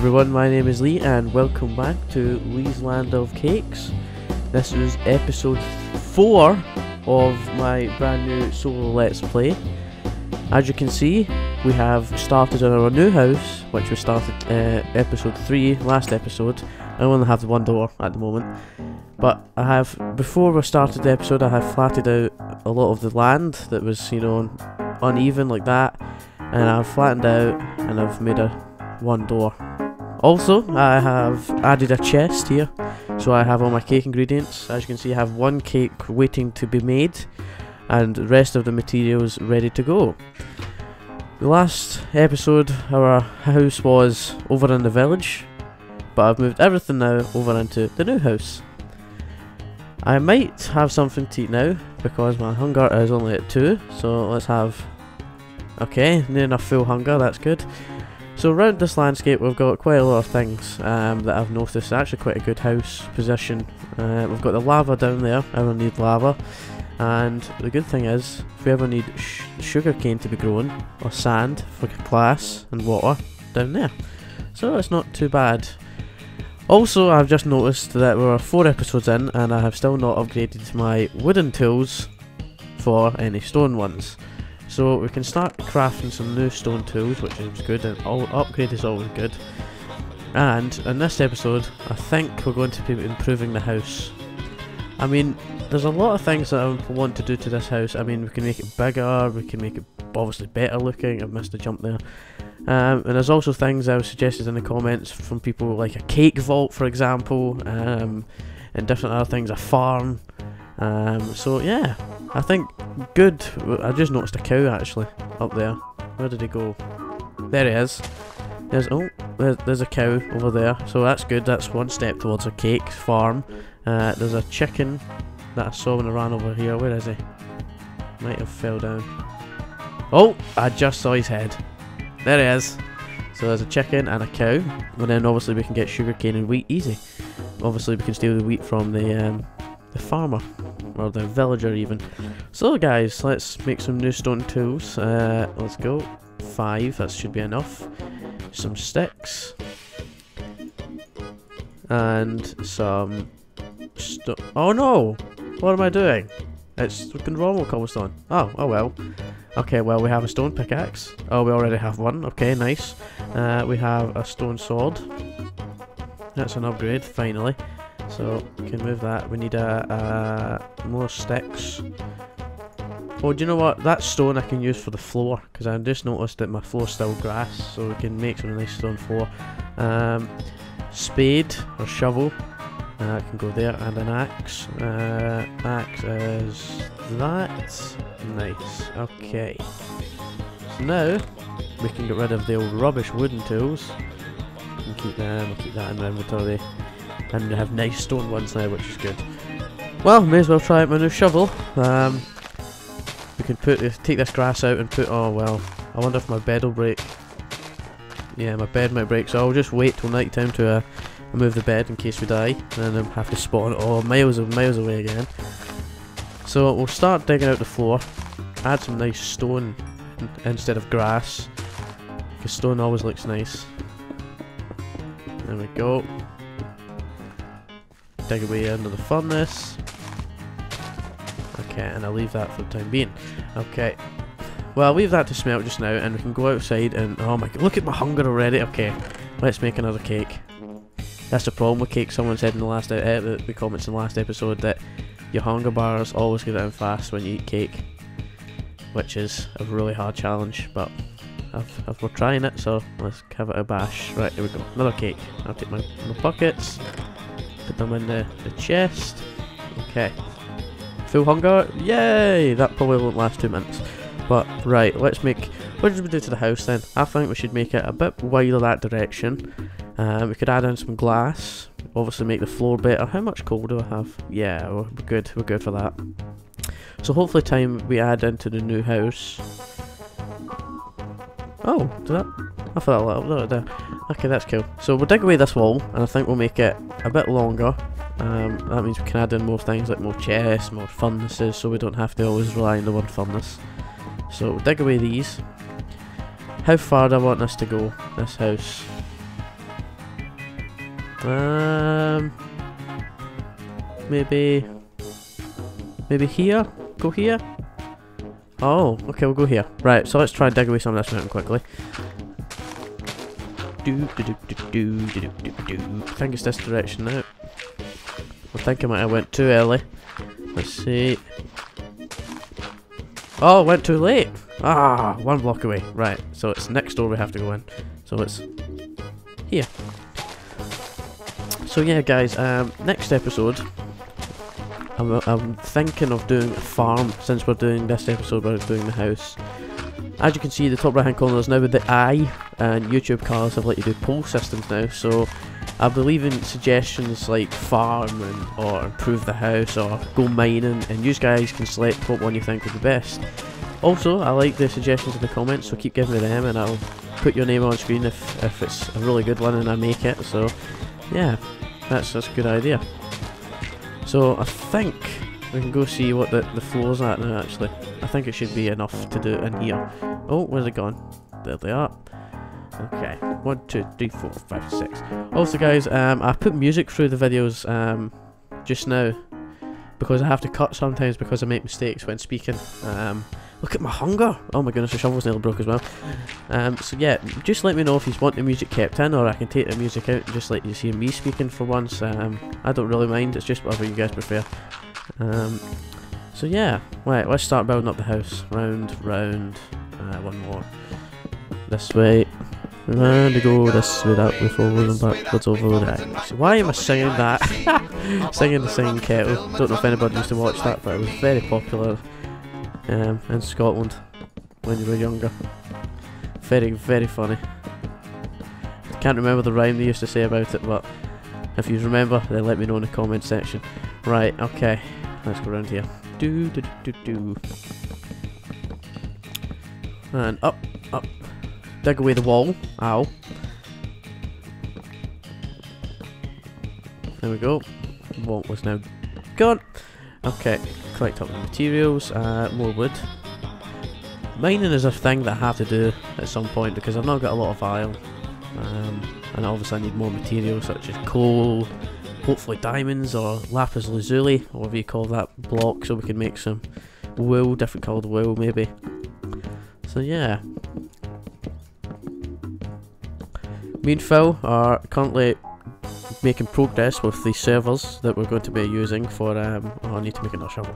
everyone, my name is Lee and welcome back to Lee's Land of Cakes. This is episode 4 of my brand new solo let's play. As you can see, we have started in our new house, which we started uh, episode 3, last episode. I only have the one door at the moment. But I have, before we started the episode, I have flatted out a lot of the land that was, you know, uneven like that. And I've flattened out and I've made a one door. Also, I have added a chest here, so I have all my cake ingredients. As you can see, I have one cake waiting to be made, and the rest of the materials ready to go. The last episode, our house was over in the village, but I've moved everything now over into the new house. I might have something to eat now, because my hunger is only at 2, so let's have... Okay, near enough full hunger, that's good. So around this landscape we've got quite a lot of things um, that I've noticed. Actually quite a good house position. Uh, we've got the lava down there, everyone need lava. And the good thing is, if we ever need sh sugar cane to be grown, or sand for glass and water, down there. So it's not too bad. Also, I've just noticed that we're four episodes in and I have still not upgraded my wooden tools for any stone ones. So we can start crafting some new stone tools, which is good, and all upgrade is always good. And in this episode, I think we're going to be improving the house. I mean, there's a lot of things that I want to do to this house. I mean, we can make it bigger, we can make it obviously better looking. I've missed a jump there. Um, and there's also things I was suggested in the comments from people like a cake vault, for example, um, and different other things, a farm. Um, so yeah, I think good. I just noticed a cow actually up there. Where did he go? There he is. There's oh, there's, there's a cow over there. So that's good. That's one step towards a cake farm. Uh, there's a chicken that I saw when I ran over here. Where is he? Might have fell down. Oh, I just saw his head. There he is. So there's a chicken and a cow. And then obviously we can get sugarcane and wheat easy. Obviously we can steal the wheat from the um, the farmer or the villager even. So guys, let's make some new stone tools. Uh, let's go. Five, that should be enough. Some sticks. And some Oh no! What am I doing? It's wrong with cobblestone. Oh, oh well. Okay, well we have a stone pickaxe. Oh, we already have one. Okay, nice. Uh, we have a stone sword. That's an upgrade, finally. So, we can move that. We need a, uh, more sticks. Oh, do you know what? That stone I can use for the floor, because I just noticed that my floor's still grass, so we can make some nice stone floor. Um, spade, or shovel, uh, can go there, and an axe. Uh, axe is that. Nice. Okay. So now, we can get rid of the old rubbish wooden tools. Can keep them, we'll keep that in the inventory and have nice stone ones now, which is good. Well, may as well try out my new shovel. Um, we can put take this grass out and put. Oh well, I wonder if my bed will break. Yeah, my bed might break, so I'll just wait till night time to uh, remove the bed in case we die, and then I'll have to spawn it all miles and miles away again. So we'll start digging out the floor, add some nice stone instead of grass, because stone always looks nice. There we go dig away into the furnace. Okay, and I'll leave that for the time being. Okay. Well, I'll leave that to smelt just now, and we can go outside and... Oh my god, look at my hunger already. Okay, let's make another cake. That's the problem with cake. Someone said in the last uh, the, comments in the last episode that your hunger bars always get down fast when you eat cake, which is a really hard challenge. But I've, I've, we're trying it, so let's have it a bash. Right, here we go. Another cake. I'll take my, my buckets. Put them in the, the chest. Okay. Full hunger? Yay! That probably won't last two minutes. But, right, let's make... What did we do to the house then? I think we should make it a bit wider that direction. Um, we could add in some glass. Obviously make the floor better. How much coal do I have? Yeah, we're good. We're good for that. So hopefully time we add into the new house. Oh, did that... I thought that little there. Okay, that's cool. So we'll dig away this wall, and I think we'll make it a bit longer. Um, that means we can add in more things like more chests, more furnaces, so we don't have to always rely on the one furnace. So dig away these. How far do I want this to go, this house? Um, maybe, maybe here. Go here. Oh, okay, we'll go here. Right, so let's try and dig away some of this mountain quickly. I think it's this direction now. I think I might have went too early. Let's see. Oh, went too late. Ah, one block away. Right, so it's next door we have to go in. So it's here. So yeah, guys. Um, next episode. I'm, I'm thinking of doing a farm since we're doing this episode. We're doing the house. As you can see, the top right hand corner is now with the eye and YouTube cards have let you do poll systems now. So I believe in suggestions like farm and or improve the house or go mining, and you guys can select what one you think would be best. Also, I like the suggestions in the comments, so keep giving me them, and I'll put your name on screen if if it's a really good one and I make it. So yeah, that's that's a good idea. So I think we can go see what the, the floor's at now actually. I think it should be enough to do in here. Oh, where's it gone? There they are. Okay, one, two, three, four, five, six. Also guys, um, I put music through the videos um, just now because I have to cut sometimes because I make mistakes when speaking. Um, look at my hunger! Oh my goodness, the shovel's nearly broke as well. Um, so yeah, just let me know if you want the music kept in or I can take the music out and just let you see me speaking for once. Um, I don't really mind, it's just whatever you guys prefer. Um, so yeah, right, let's start building up the house. Round, round, uh, one more. This way, Round to go this way, that way, forward and backwards over the. Why am I singing that? singing the singing kettle. Don't know if anybody used to watch that, but it was very popular um, in Scotland when you were younger. Very, very funny. I can't remember the rhyme they used to say about it, but if you remember, then let me know in the comment section. Right, okay, let's go around here. Do do do do. And up, up, dig away the wall. Ow. There we go. Wall was now gone. Okay, collect up the materials, uh, more wood. Mining is a thing that I have to do at some point because I've not got a lot of iron. Um, and obviously I need more materials such as coal, hopefully diamonds or lapis lazuli, whatever you call that block, so we can make some wool, different coloured wool maybe. So yeah, Me and Phil are currently making progress with the servers that we're going to be using for, um, oh I need to make another shovel,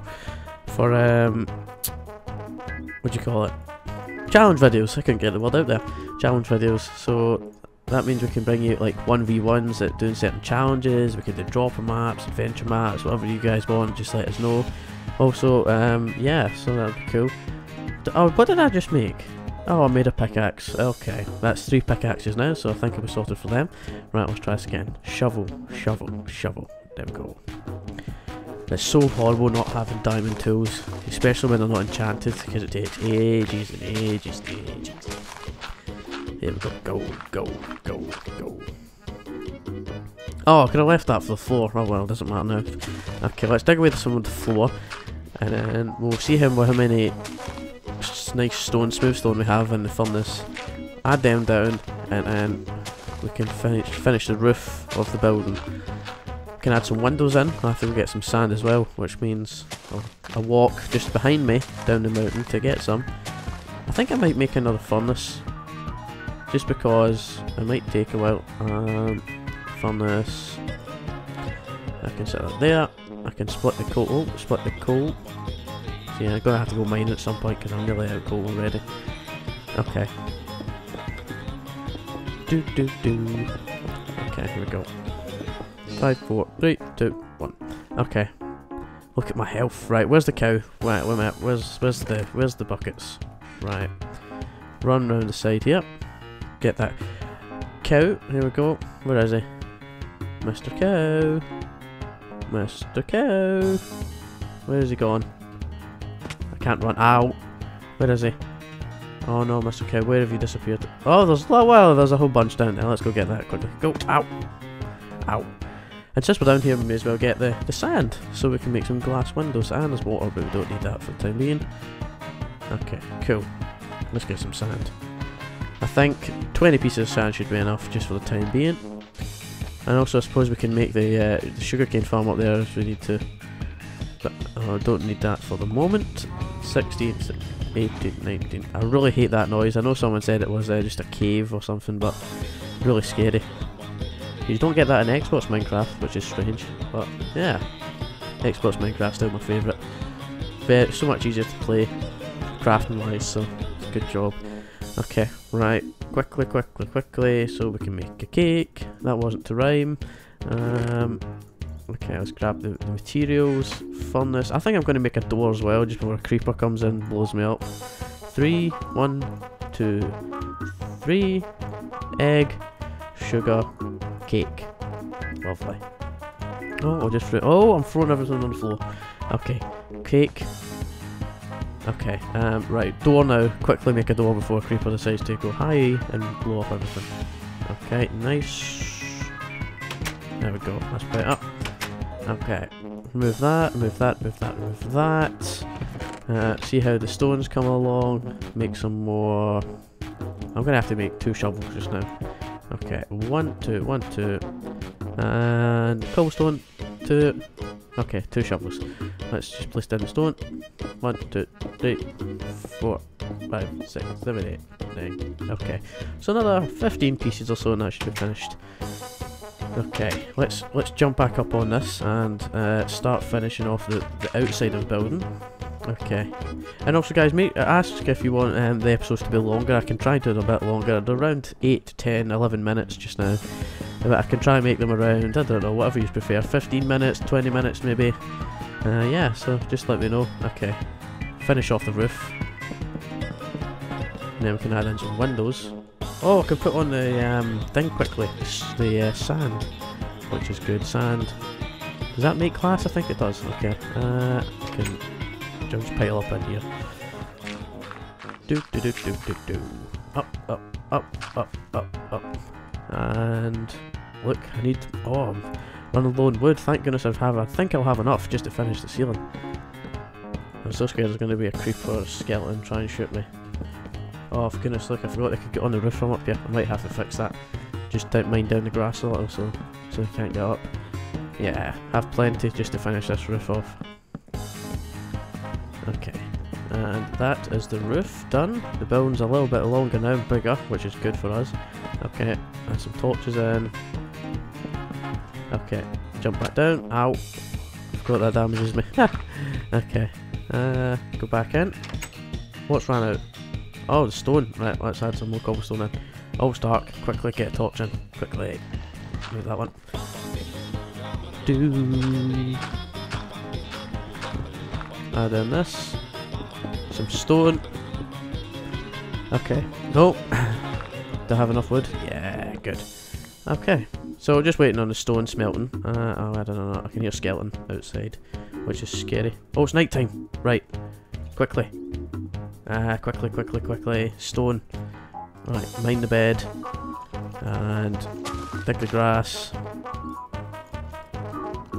for, um, what do you call it, challenge videos, I couldn't get the word out there, challenge videos, so that means we can bring you like 1v1s at doing certain challenges, we can do dropper maps, adventure maps, whatever you guys want, just let us know. Also, um, yeah, so that'd be cool. Oh, what did I just make? Oh, I made a pickaxe. Okay, that's three pickaxes now, so I think I'll be sorted for them. Right, let's try this again. Shovel, shovel, shovel. There we go. It's so horrible not having diamond tools, especially when they're not enchanted, because it takes ages and ages and ages. Here we go. Go, go, go, go. Oh, I could have left that for the floor. Oh well, doesn't matter now. Okay, let's dig away some of the floor, and then we'll see how, how many nice stone, smooth stone we have in the furnace, add them down, and then we can finish finish the roof of the building. We can add some windows in after we get some sand as well, which means a walk just behind me down the mountain to get some. I think I might make another furnace, just because it might take a while. Um, furnace. I can set that there. I can split the coal. Oh, split the coal. Yeah, I'm gonna have to go mine at some point because I'm nearly out coal already. Okay. Do do do. Okay, here we go. Five, four, three, two, one. Okay. Look at my health. Right, where's the cow? Right, where? Where's where's the where's the buckets? Right. Run round the side here. Get that cow. Here we go. Where is he? Mr. Cow. Mr. Cow. Where is he gone? Can't run out. Where is he? Oh no, Mr. Cow, where have you disappeared? Oh, there's well, there's a whole bunch down there. Let's go get that quickly. Go! out, out. And since we're down here, we may as well get the, the sand, so we can make some glass windows. And there's water, but we don't need that for the time being. Okay, cool. Let's get some sand. I think 20 pieces of sand should be enough just for the time being. And also, I suppose we can make the, uh, the sugarcane farm up there if we need to. But oh, I don't need that for the moment. 16, 18, 19. I really hate that noise. I know someone said it was uh, just a cave or something, but really scary. You don't get that in Xbox Minecraft, which is strange. But yeah, Xbox Minecraft's still my favourite. Very, so much easier to play, crafting wise, so good job. Okay, right, quickly, quickly, quickly, so we can make a cake. That wasn't to rhyme. Um, okay, let's grab the, the materials, furnace. I think I'm going to make a door as well, just before a creeper comes in and blows me up. Three, one, two, three, egg, sugar, cake. Lovely. Oh, I'll just throw. Oh, I'm throwing everything on the floor. Okay, cake. Okay, um, right, door now. Quickly make a door before a Creeper decides to go high and blow up everything. Okay, nice. There we go, it up. Okay, move that, move that, move that, move that. Uh, see how the stones come along. Make some more. I'm gonna have to make two shovels just now. Okay, one, two, one, two. And cobblestone, two. Okay, two shovels. Let's just place down the stone. One, two, three, four, five, six, seven, eight, nine. Okay, so another 15 pieces or so, and that should be finished. Okay, let's let's jump back up on this and uh, start finishing off the, the outside of the building. Okay, and also guys, make, ask if you want um, the episodes to be longer. I can try to do a bit longer. They're around 8, 10, 11 minutes just now. But I can try and make them around, I don't know, whatever you prefer. 15 minutes, 20 minutes maybe. Uh, yeah, so just let me know. Okay, finish off the roof. And then we can add in some windows. Oh, I can put on the um, thing quickly. The uh, sand, which is good. Sand. Does that make glass? I think it does. Okay. Uh, can just pile up in here. Do do do do do do. Up up up up up up. And look, I need. Oh, I'm running low on wood. Thank goodness I've have. I think I'll have enough just to finish the ceiling. I'm so scared there's going to be a creeper or a skeleton try and shoot me. Oh, for goodness look, I forgot they could get on the roof from up here. I might have to fix that. Just don't mind down the grass a little so, so they can't get up. Yeah, have plenty just to finish this roof off. Okay, and that is the roof done. The building's a little bit longer now, bigger, which is good for us. Okay, and some torches in. Okay, jump back down. Ow. Forgot that damages me. okay, uh, go back in. What's ran out? Oh, the stone. Right, let's add some more cobblestone in. Oh, Stark, quickly get a torch in. Quickly. Move that one. Do. Add in this. Some stone. Okay. Nope. Do I have enough wood? Yeah, good. Okay. So just waiting on the stone smelting. Uh, oh, I don't know. I can hear skeleton outside, which is scary. Oh, it's night time. Right. Quickly. Ah, quickly, quickly, quickly. Stone. Right, mine the bed. And dig the grass.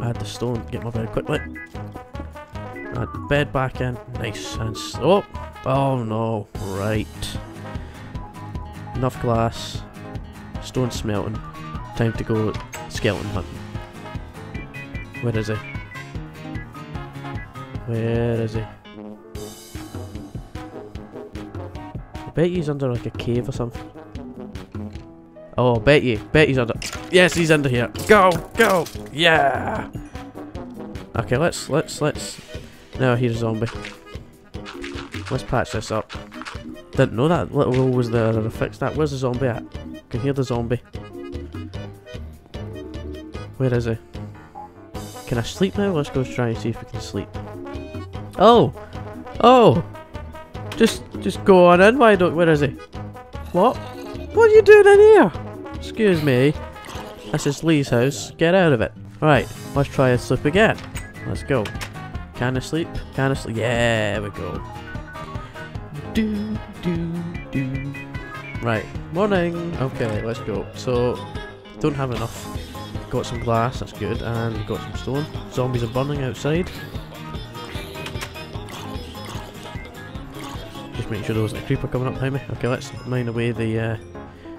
Add the stone. Get my bed quickly. Add the bed back in. Nice. And oh, oh no. Right. Enough glass. Stone smelting. Time to go skeleton hunting. Where is he? Where is he? Bet he's under like a cave or something. Oh, bet you. Bet he's under. Yes, he's under here. Go, go. Yeah. Okay, let's let's let's. Now here's a zombie. Let's patch this up. Didn't know that little hole was there to fix that. Where's the zombie at? Can hear the zombie. Where is he? Can I sleep now? Let's go try and see if we can sleep. Oh! Oh! Just, just go on in. Why don't? Where is he? What? What are you doing in here? Excuse me. This is Lee's house. Get out of it. Right. Let's try and sleep again. Let's go. Can I sleep? Can I sleep? Yeah, we go. Do do do. Right. Morning. Okay, let's go. So, don't have enough. Got some glass. That's good. And got some stone. Zombies are burning outside. Just make sure there wasn't a creeper coming up behind me. Okay, let's mine away the uh,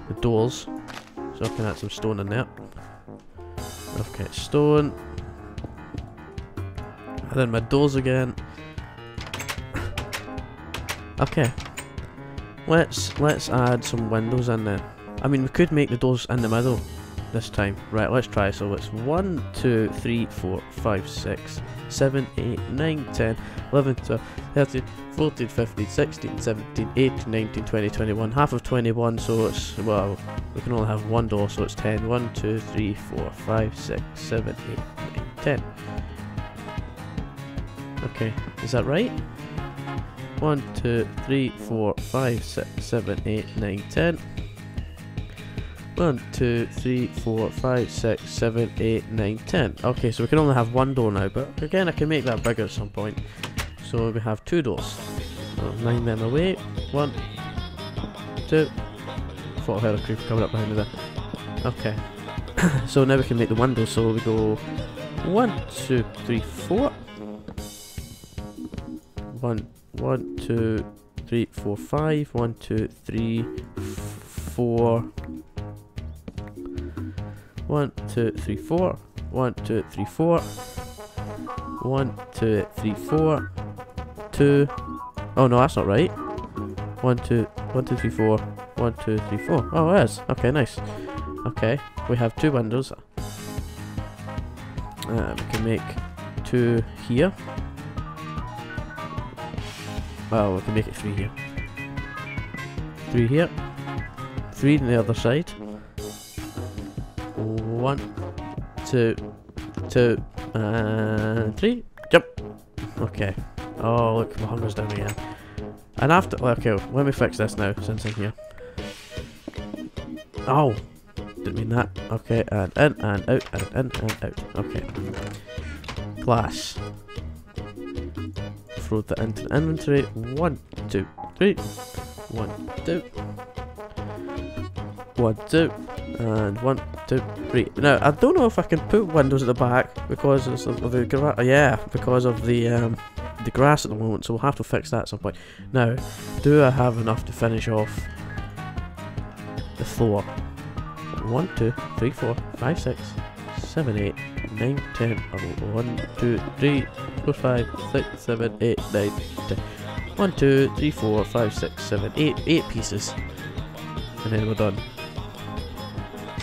the doors. So I can add some stone in there. Okay, stone. And then my doors again. Okay. Let's let's add some windows in there. I mean we could make the doors in the middle this time. Right, let's try. So it's 1, 2, 3, 4, 5, 6, 7, 8, 9, 10, 11, 12, 13, 14, 15, 16, 17, 18, 19, 20, 21. Half of 21, so it's, well, we can only have one door, so it's 10. 1, 2, 3, 4, 5, 6, 7, 8, 9, 10. Okay, is that right? 1, 2, 3, 4, 5, 6, 7, 8, 9, 10. 1, 2, 3, 4, 5, 6, 7, 8, 9, 10. Okay, so we can only have one door now, but again, I can make that bigger at some point. So we have two doors. Nine them away. One, two. Thought I heard a creeper coming up behind me there. Okay. so now we can make the windows. So we go one, two, three, four. One, one, two, three, four, five. One, two, three, four. One, two, three, four. One, two, three, four. One, two, three, four. Two. Oh no, that's not right. One, two, one, two, three, four. One, two, three, four. Oh, it is. Okay, nice. Okay, we have two windows. Uh, we can make two here. Oh, we can make it three here. Three here. Three on the other side. One, two, two, and three. Jump. Okay. Oh, look, my hunger's down again. And after, okay, let me fix this now, since I'm here. Oh, didn't mean that. Okay, and in, and out, and in, and out. Okay. Glass. Throw that into the inventory. One, two, three. One, two. One, two. And one, two, three. Now, I don't know if I can put windows at the back because of the grass. Yeah, because of the um, the grass at the moment, so we'll have to fix that at some point. Now, do I have enough to finish off the floor? One, two, three, four, five, six, seven, eight, nine, ten. One, two, three, four, five, six, seven, eight, nine, ten. One, two, three, four, five, six, seven, eight. Eight pieces. And then we're done.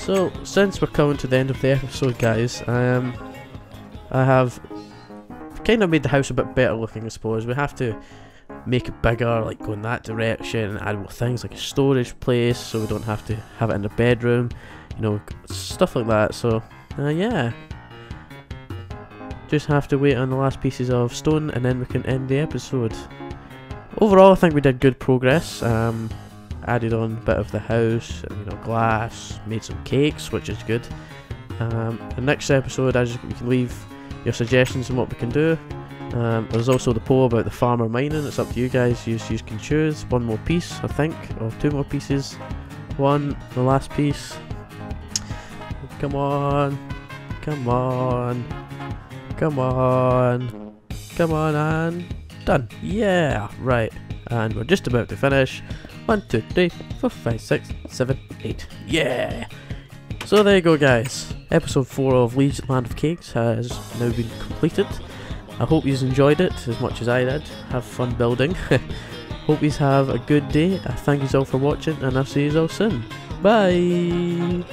So, since we're coming to the end of the episode, guys, um, I have kind of made the house a bit better looking, I suppose. We have to make it bigger, like go in that direction, and add more things like a storage place, so we don't have to have it in the bedroom, you know, stuff like that. So, uh, yeah, just have to wait on the last pieces of stone, and then we can end the episode. Overall, I think we did good progress. Um, added on a bit of the house, you know, glass, made some cakes, which is good. Um, the next episode, as you can leave your suggestions on what we can do. Um, there's also the poll about the farmer mining. It's up to you guys. You, you can choose one more piece, I think, or two more pieces. One, the last piece. Come on, come on, come on, come on, and done. Yeah, right. And we're just about to finish. One, two, three, four, five, six, seven, eight. Yeah! So there you go guys. Episode 4 of Lee's Land of Cakes has now been completed. I hope you've enjoyed it as much as I did. Have fun building. hope you have a good day. I thank you all for watching and I'll see you all soon. Bye!